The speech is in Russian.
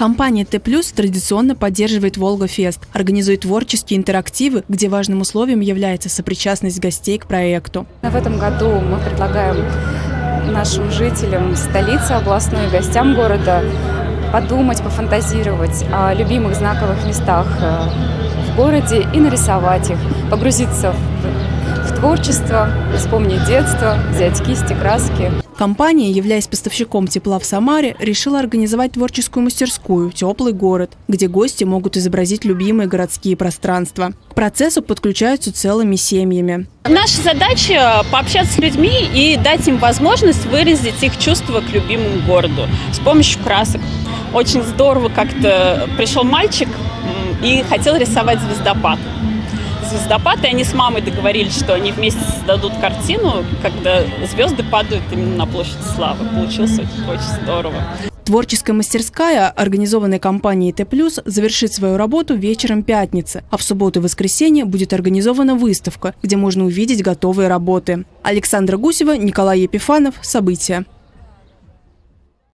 Компания Т+, традиционно поддерживает «Волга-фест», организует творческие интерактивы, где важным условием является сопричастность гостей к проекту. В этом году мы предлагаем нашим жителям столицы областной, гостям города подумать, пофантазировать о любимых знаковых местах э, в городе и нарисовать их, погрузиться в, в творчество, вспомнить детство, взять кисти, краски. Компания, являясь поставщиком тепла в Самаре, решила организовать творческую мастерскую «Теплый город», где гости могут изобразить любимые городские пространства. К процессу подключаются целыми семьями. Наша задача – пообщаться с людьми и дать им возможность выразить их чувства к любимому городу с помощью красок. Очень здорово как-то пришел мальчик и хотел рисовать звездопад звездопад, и они с мамой договорились, что они вместе создадут картину, когда звезды падают именно на площадь Славы. Получилось очень здорово. Творческая мастерская, организованная компанией Т+, завершит свою работу вечером пятницы, а в субботу и воскресенье будет организована выставка, где можно увидеть готовые работы. Александра Гусева, Николай Епифанов. События.